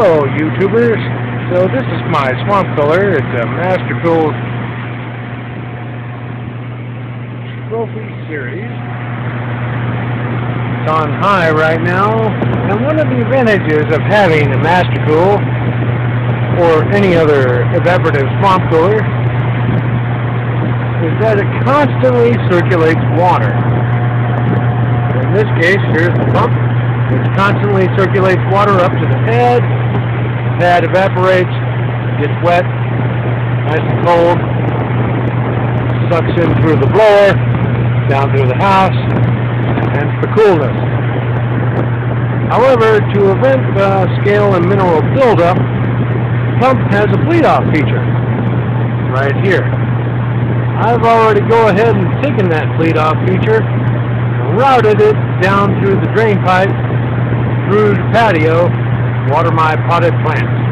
Hello YouTubers, so this is my swamp cooler, it's a Mastercool Trophy Series. It's on high right now, and one of the advantages of having a Mastercool or any other evaporative swamp cooler is that it constantly circulates water. In this case, here's the pump which constantly circulates water up to the head. The head evaporates, gets wet, nice and cold, sucks in through the blower, down through the house, and for coolness. However, to prevent uh, scale and mineral buildup, the pump has a bleed-off feature right here. I've already go ahead and taken that bleed-off feature routed it down through the drain pipe through the patio, water my potted plants.